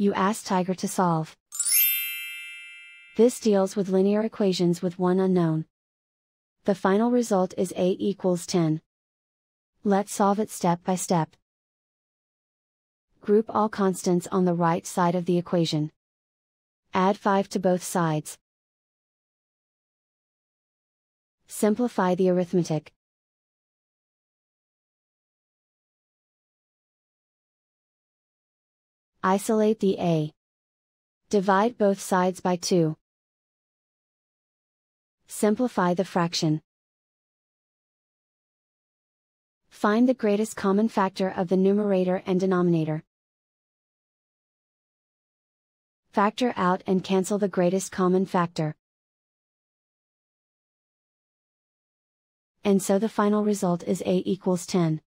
you ask Tiger to solve. This deals with linear equations with one unknown. The final result is a equals 10. Let's solve it step by step. Group all constants on the right side of the equation. Add 5 to both sides. Simplify the arithmetic. Isolate the a. Divide both sides by 2. Simplify the fraction. Find the greatest common factor of the numerator and denominator. Factor out and cancel the greatest common factor. And so the final result is a equals 10.